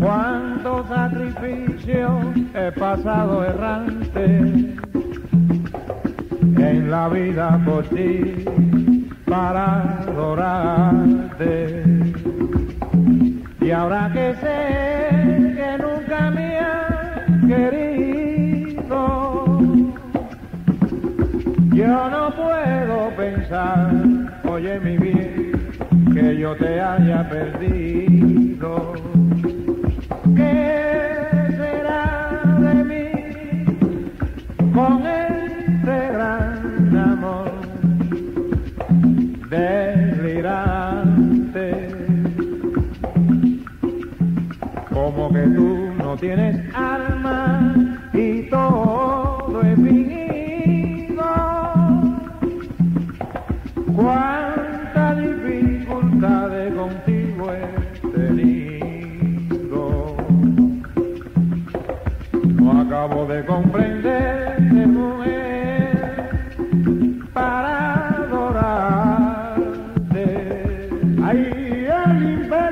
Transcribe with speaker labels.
Speaker 1: Cuánto sacrificio he pasado errante en la vida por ti para adorarte. Y ahora que sé que nunca me has querido, yo no puedo pensar, oye mi bien, que yo te haya perdido. Como que tú no tienes alma y todo es fingido. Cuánta dificultades contigo he tenido. No acabo de comprender, mujer, para adorarte. Ahí el imperio